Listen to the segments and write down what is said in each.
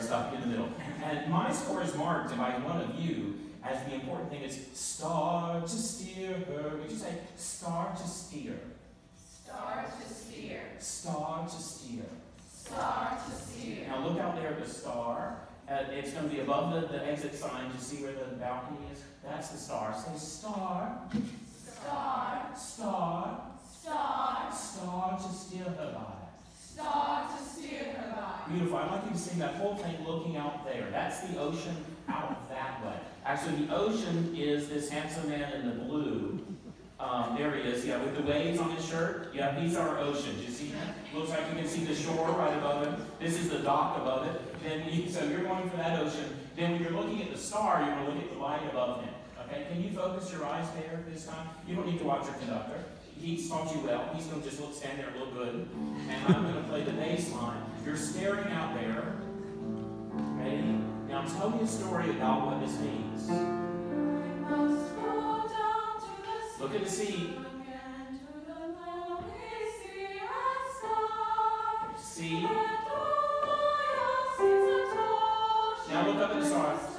sorry, stop in the middle. And my score is marked by one of you as the important thing is star to steer her. Would you say star to steer? Star to steer. Star to steer. Star to steer. Now look out there at the star. Uh, it's going to be above the, the exit sign. You see where the balcony is? That's the star. Say star. Beautiful. I'd like you to see that whole thing looking out there. That's the ocean out that way. Actually, the ocean is this handsome man in the blue. Um, there he is, yeah, with the waves on his shirt. Yeah, he's our ocean. oceans. You see him? Looks like you can see the shore right above him. This is the dock above it. Then you, so you're going for that ocean. Then when you're looking at the star, you're going to look at the light above him. Okay? Can you focus your eyes there this time? You don't need to watch your conductor. He's taught you well. He's going to just look, stand there and look good. And I'm going to play the bass line. You're staring out there. Ready? Now tell me a story about what this means. Look at the sea. See? Now look up at the stars.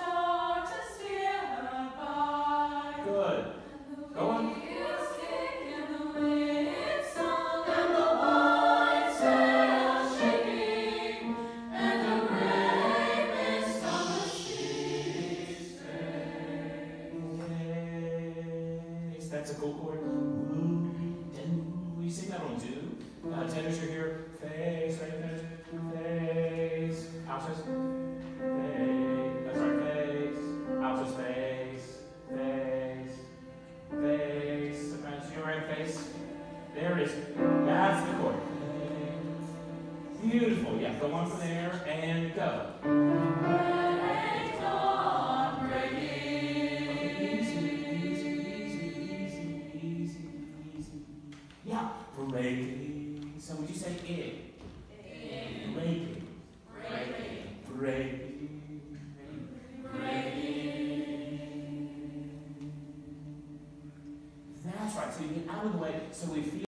That's a cool chord. Ooh, and we sing that on do. Uh, tenors are here. Face, right there. Face. Altos. Face. That's right. Face. Altos. Face. Face. Face. Sopranos. You right. Face. There it is. That's the chord. Beautiful. Yeah. Go on from there and go. Yeah, breaking. So would you say it? Breaking. Breaking. Breaking. Breaking. That's right. So you get out of the way. So we